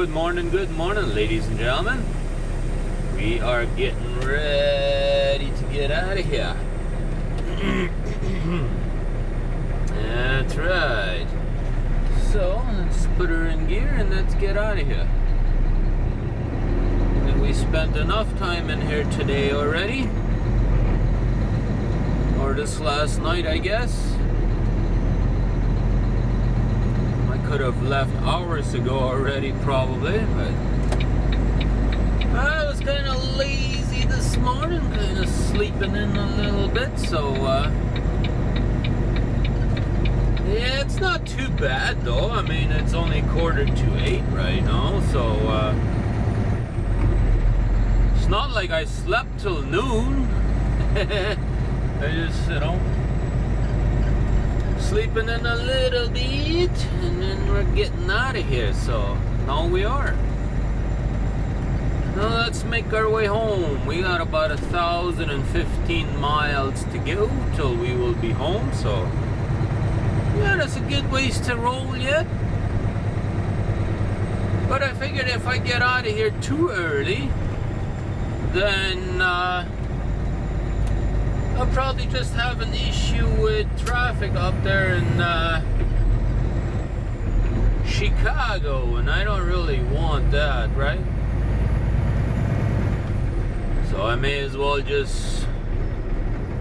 Good morning, good morning, ladies and gentlemen. We are getting ready to get out of here. That's right. So, let's put her in gear and let's get out of here. And we spent enough time in here today already. Or this last night, I guess. Could have left hours ago already, probably, but I was kind of lazy this morning, kind of sleeping in a little bit, so uh, yeah, it's not too bad though. I mean, it's only quarter to eight right now, so uh, it's not like I slept till noon. I just, you know sleeping in a little bit and then we're getting out of here so now we are. Now let's make our way home. We got about a thousand and fifteen miles to go till we will be home so yeah that's a good ways to roll yet but I figured if I get out of here too early then uh, I'll probably just have an issue with traffic up there in uh, Chicago, and I don't really want that, right? So I may as well just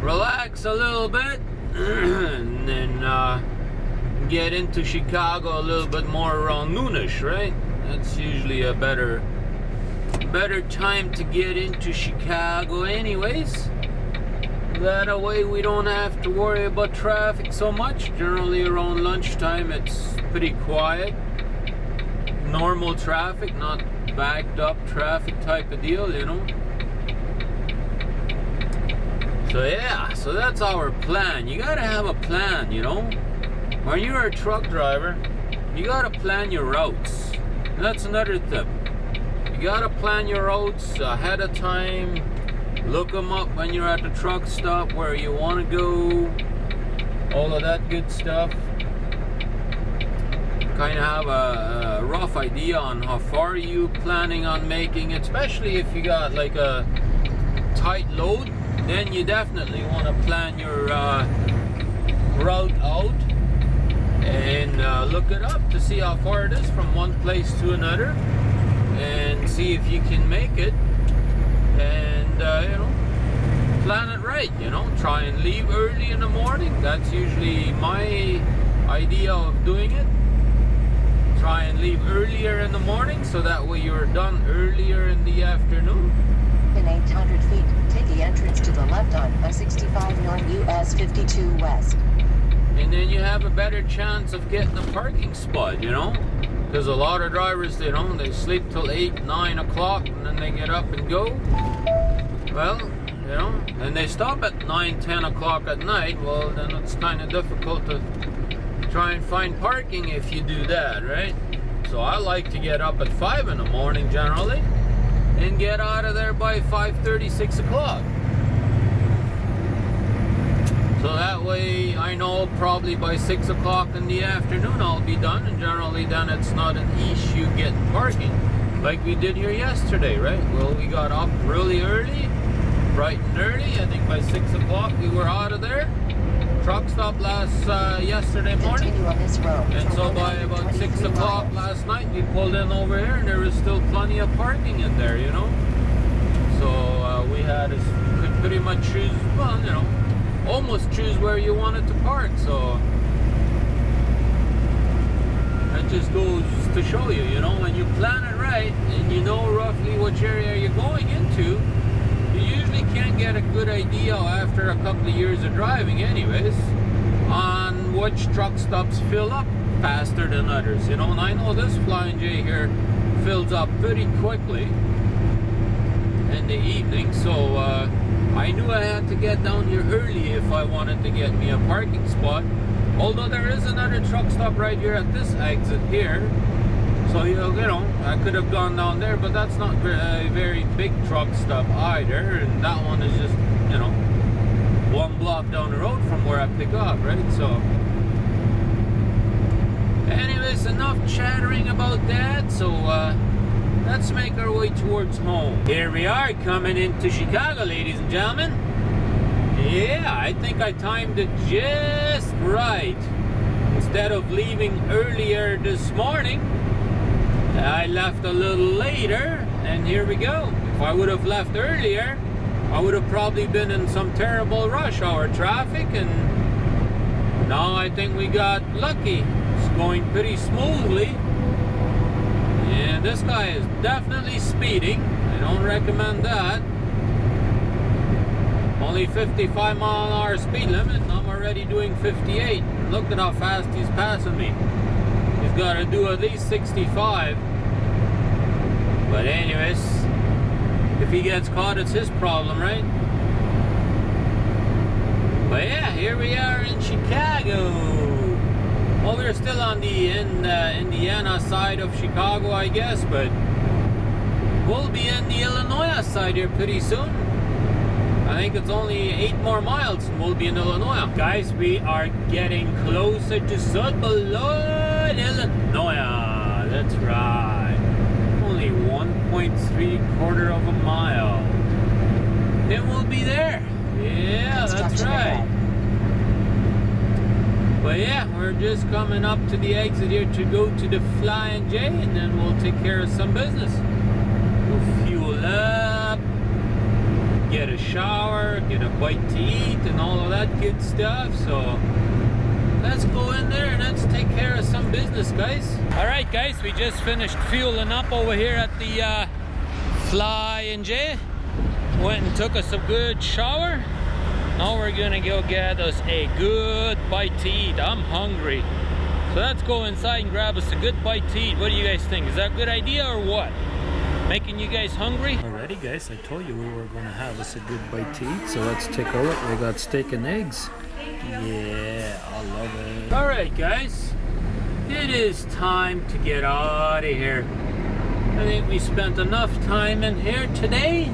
relax a little bit and then uh, get into Chicago a little bit more around noonish, right? That's usually a better better time to get into Chicago anyways. That way we don't have to worry about traffic so much. Generally around lunchtime it's pretty quiet. Normal traffic, not backed up traffic type of deal, you know. So yeah, so that's our plan. You gotta have a plan, you know. When you're a truck driver, you gotta plan your routes. That's another tip. You gotta plan your routes ahead of time Look them up when you're at the truck stop where you want to go. All of that good stuff. Kind of have a, a rough idea on how far you planning on making, especially if you got like a tight load. Then you definitely want to plan your uh, route out and uh, look it up to see how far it is from one place to another and see if you can make it and uh, you know plan it right you know. Try and leave early in the morning. That's usually my idea of doing it. Try and leave earlier in the morning so that way you're done earlier in the afternoon. In 800 feet take the entrance to the left on I-65 North US 52 West. And then you have a better chance of getting a parking spot you know because a lot of drivers, you know, they sleep till 8, 9 o'clock and then they get up and go. Well, you know, and they stop at 9, 10 o'clock at night. Well, then it's kind of difficult to try and find parking if you do that, right? So I like to get up at 5 in the morning generally and get out of there by 5.30, 6 o'clock. So that way I know probably by 6 o'clock in the afternoon I'll be done and generally then it's not an issue getting parking like we did here yesterday, right? Well, we got up really early, bright and early. I think by 6 o'clock we were out of there. Truck stop last uh, yesterday morning. And so by about 6 o'clock last night we pulled in over here and there was still plenty of parking in there, you know? So uh, we had could pretty much choose, well, you know, almost choose where you wanted to park. So that just goes to show you, you know, when you plan it right and you know roughly which area you're going into, get a good idea after a couple of years of driving anyways on which truck stops fill up faster than others, you know, and I know this Flying J here fills up pretty quickly in the evening, so uh, I knew I had to get down here early if I wanted to get me a parking spot. Although there is another truck stop right here at this exit here. So, you know, I could have gone down there, but that's not a very big truck stop either. And that one is just, you know, one block down the road from where I pick up, right? So, anyways, enough chattering about that. So uh, let's make our way towards home. Here we are coming into Chicago, ladies and gentlemen. Yeah, I think I timed it just right. Instead of leaving earlier this morning, I left a little later, and here we go. If I would have left earlier, I would have probably been in some terrible rush hour traffic, and now I think we got lucky. It's going pretty smoothly. And this guy is definitely speeding. I don't recommend that. Only 55 mile an hour speed limit, I'm already doing 58. Look at how fast he's passing me. He's got to do at least 65. But anyways, if he gets caught, it's his problem, right? But yeah, here we are in Chicago. Well, we're still on the in, uh, Indiana side of Chicago, I guess, but we'll be in the Illinois side here pretty soon. I think it's only eight more miles and we'll be in Illinois. Guys, we are getting closer to Sudbury, Illinois. That's right. Only 1.3 quarter of a mile. Then we'll be there. Yeah, that's right. But yeah, we're just coming up to the exit here to go to the Flying J and then we'll take care of some business. We'll fuel up, get a shower, get a bite to eat and all of that good stuff. So let's go in there and let's take care of some business, guys. All right, guys, we just finished fueling up over here at the uh, and J. Went and took us a good shower. Now we're gonna go get us a good bite to eat. I'm hungry. So let's go inside and grab us a good bite to eat. What do you guys think? Is that a good idea or what? Making you guys hungry? Alrighty guys, I told you we were gonna have us a good bite to eat. So let's take a look. We got steak and eggs. Yeah, I love it. Alright guys, it is time to get out of here. I think we spent enough time in here today.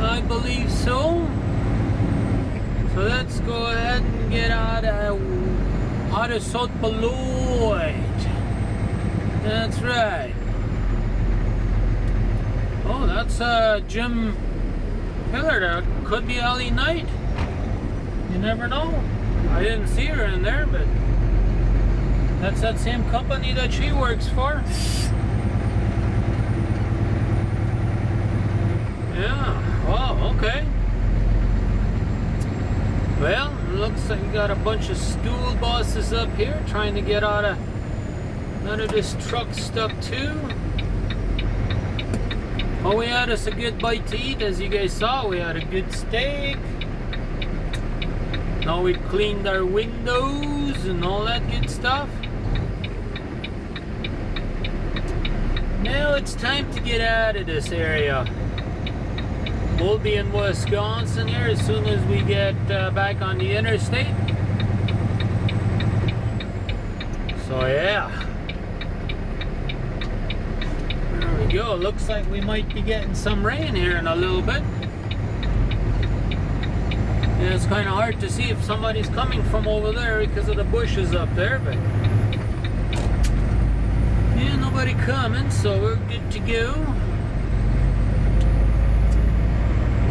I believe so. So let's go ahead and get out of out of South Beloit. That's right. Oh, that's uh, Jim Hiller. That could be Ellie Knight. You never know. I didn't see her in there, but that's that same company that she works for. Yeah. Wow. Okay. Well, looks like we got a bunch of stool bosses up here trying to get out of none of this truck stuff too. Oh, we had us a good bite to eat, as you guys saw. We had a good steak. Now we cleaned our windows and all that good stuff. Now it's time to get out of this area. We'll be in Wisconsin here as soon as we get uh, back on the interstate. So yeah. There we go. Looks like we might be getting some rain here in a little bit. Yeah, it's kind of hard to see if somebody's coming from over there because of the bushes up there, but yeah, nobody coming, so we're good to go.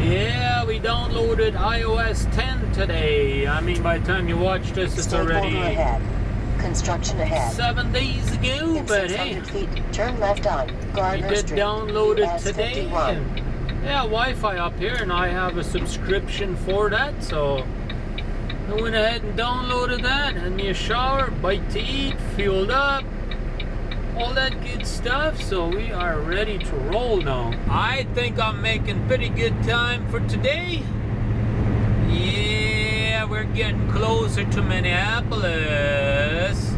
Yeah, we downloaded iOS 10 today. I mean, by the time you watch this, it's already. Construction ahead. seven days ago, In but hey, feet, turn left on we Gardner did Street. download it US today. 51. and- yeah, Wi-Fi up here, and I have a subscription for that, so I went ahead and downloaded that. And me a shower, bite to eat, fueled up, all that good stuff. So we are ready to roll now. I think I'm making pretty good time for today. Yeah, we're getting closer to Minneapolis.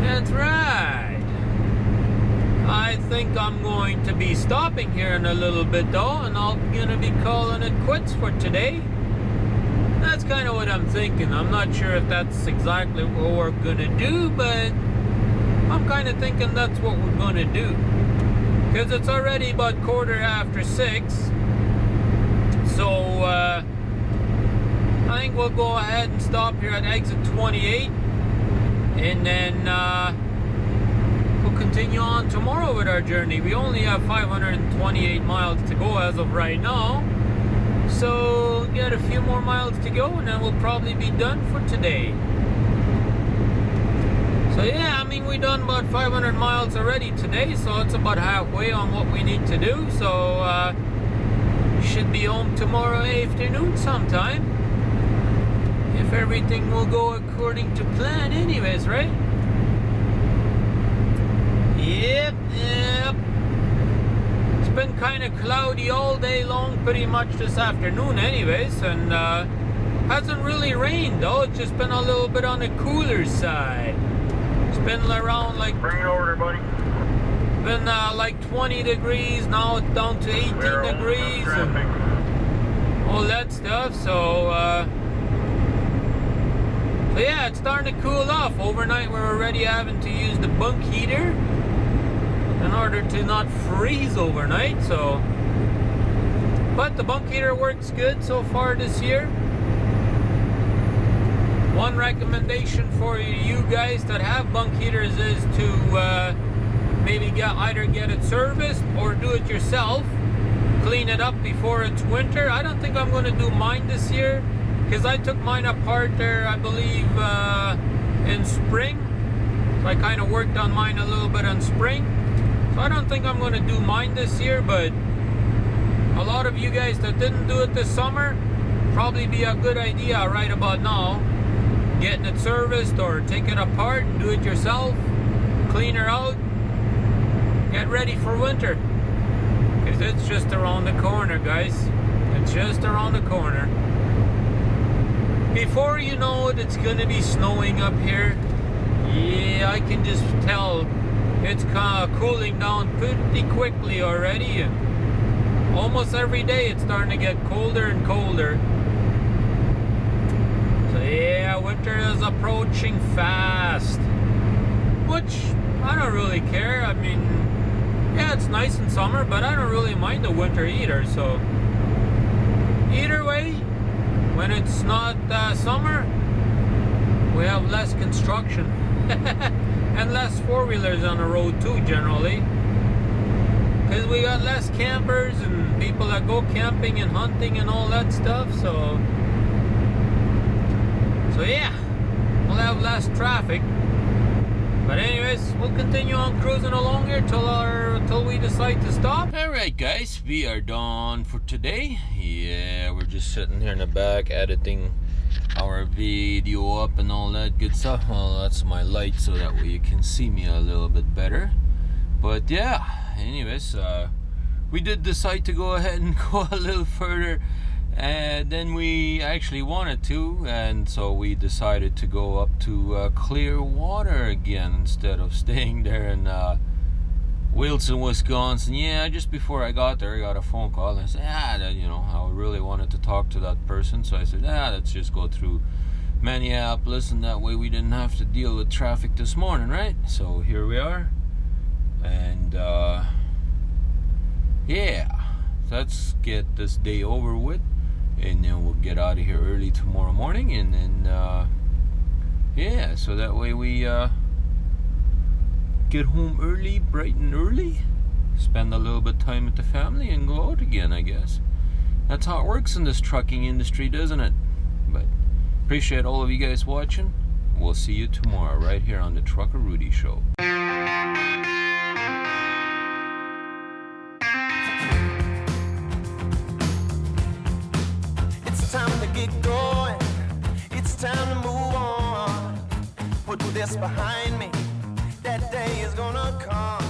That's right. I think I'm going to be stopping here in a little bit though, and I'm gonna be calling it quits for today. That's kind of what I'm thinking. I'm not sure if that's exactly what we're gonna do, but I'm kind of thinking that's what we're gonna do. Because it's already about quarter after six. So, uh, I think we'll go ahead and stop here at exit 28. And then, uh, we'll continue on tomorrow with our journey. We only have 528 miles to go as of right now. So, get a few more miles to go and then we'll probably be done for today. So, yeah, I mean, we've done about 500 miles already today, so it's about halfway on what we need to do. So, uh, should be home tomorrow afternoon sometime. If everything will go according to plan, anyways, right? Yep, yep. It's been kind of cloudy all day long, pretty much this afternoon, anyways, and uh, hasn't really rained though. It's just been a little bit on the cooler side. It's been around like. Bring it over there, buddy. Been uh, like 20 degrees, now it's down to 18 degrees. And all that stuff, so. Uh, so yeah, it's starting to cool off. Overnight, we're already having to use the bunk heater in order to not freeze overnight. So, but the bunk heater works good so far this year. One recommendation for you guys that have bunk heaters is to uh, maybe get either get it serviced or do it yourself. Clean it up before it's winter. I don't think I'm going to do mine this year because I took mine apart there, I believe, uh, in spring. So I kind of worked on mine a little bit in spring. So I don't think I'm going to do mine this year, but a lot of you guys that didn't do it this summer, probably be a good idea right about now. Getting it serviced or take it apart and do it yourself. Clean her out. Get ready for winter. Because it's just around the corner, guys. It's just around the corner. Before you know it, it's going to be snowing up here. Yeah, I can just tell it's kind of cooling down pretty quickly already. And almost every day it's starting to get colder and colder. So yeah, winter is approaching fast. Which I don't really care. I mean, yeah, it's nice in summer, but I don't really mind the winter either. So either way, when it's not uh, summer, we have less construction and less four wheelers on the road too, generally. Because we got less campers and people that go camping and hunting and all that stuff, so. So, yeah, we'll have less traffic. But anyways, we'll continue on cruising along here till our till we decide to stop. Alright guys, we are done for today. Yeah, we're just sitting here in the back editing our video up and all that good stuff. Well that's my light so that way you can see me a little bit better. But yeah, anyways, uh, we did decide to go ahead and go a little further and then we actually wanted to and so we decided to go up to uh, Clearwater again instead of staying there in uh, Wilson, Wisconsin. Yeah, just before I got there, I got a phone call and I said, ah, you know, I really wanted to talk to that person. So I said, ah, let's just go through Minneapolis and that way we didn't have to deal with traffic this morning, right? So here we are. And uh, yeah, let's get this day over with and then we'll get out of here early tomorrow morning and then uh, yeah so that way we uh, get home early bright and early spend a little bit of time with the family and go out again i guess. That's how it works in this trucking industry doesn't it? But appreciate all of you guys watching. We'll see you tomorrow right here on the trucker Rudi show this behind me. That day is gonna come.